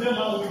내 마음이